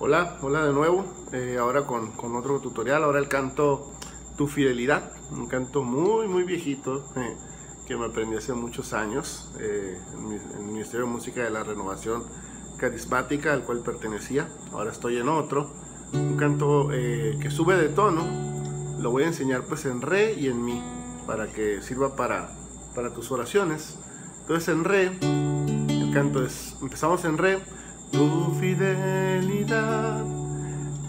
Hola, hola de nuevo, eh, ahora con, con, otro tutorial, ahora el canto Tu Fidelidad, un canto muy muy viejito eh, que me aprendí hace muchos años eh, en, el Ministerio de Música de la Renovación Carismática al cual pertenecía, ahora estoy en otro, un canto que sube de tono, lo voy a enseñar pues en re y en mi, para que sirva para, para tus oraciones, entonces en re, el canto es, empezamos en re, tu fidelidad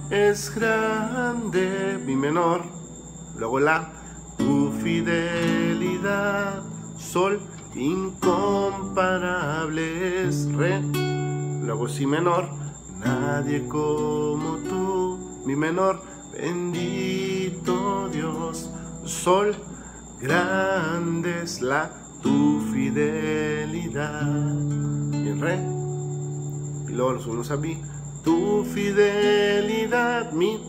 es grande, mi menor. Luego la, tu fidelidad, sol, incomparable es re. Luego si menor, nadie como tú, mi menor. Bendito Dios, sol, grande es la tu fidelidad. Y en re y luego lo subimos a mi. Tu fidelidad, mi,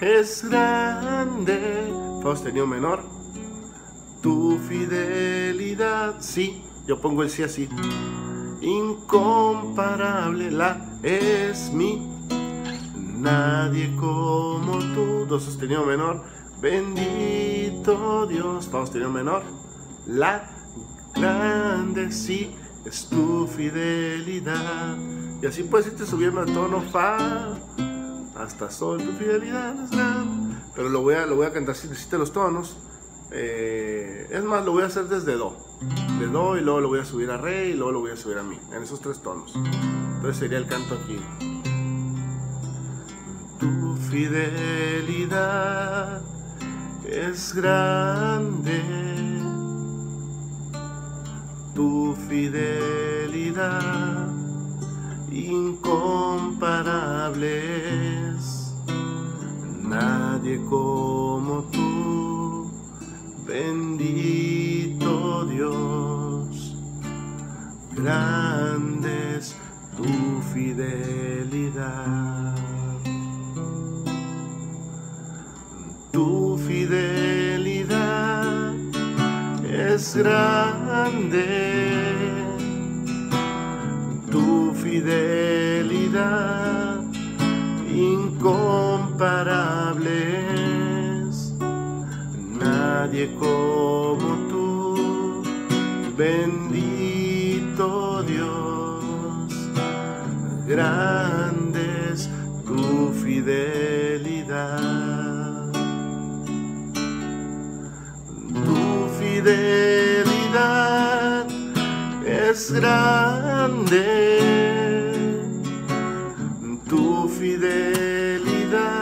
es grande. Sostenido menor. Tu fidelidad, sí. Yo pongo el sí así. Incomparable, la es mi. Nadie como tú. Do sostenido menor. Bendito Dios. Fa sostenido menor. La grande, sí es tu fidelidad. Y así puedes irte subiendo a tono fa hasta sol. Tu fidelidad es grande. Pero lo voy a, lo voy a cantar si necesitas los tonos. Eh, es más, lo voy a hacer desde do. De do y luego lo voy a subir a re y luego lo voy a subir a mi. En esos tres tonos. Entonces sería el canto aquí. Tu fidelidad es grande tu fidelidad incomparable es. Nadie como tú, bendito Dios, grande es tu fidelidad. Tu fidelidad es grande tu fidelidad incomparable. Nadie como tú, bendito Dios, grande es tu fidelidad. Tu fidelidad es grande tu fidelidad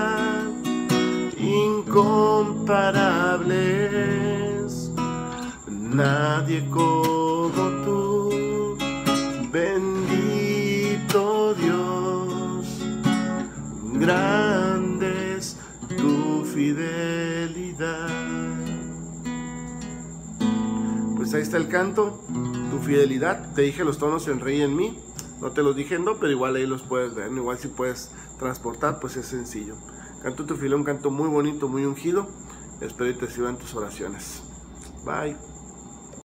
incomparable es. Nadie como tú, bendito Dios, grande es tu fidelidad. Pues ahí está el canto, tu fidelidad. Te dije los tonos en rey en mí. No te los dije en do, pero igual ahí los puedes ver. Igual si puedes transportar, pues es sencillo. Canto tu fidelidad, un canto muy bonito, muy ungido. Espero que te sirvan tus oraciones. Bye.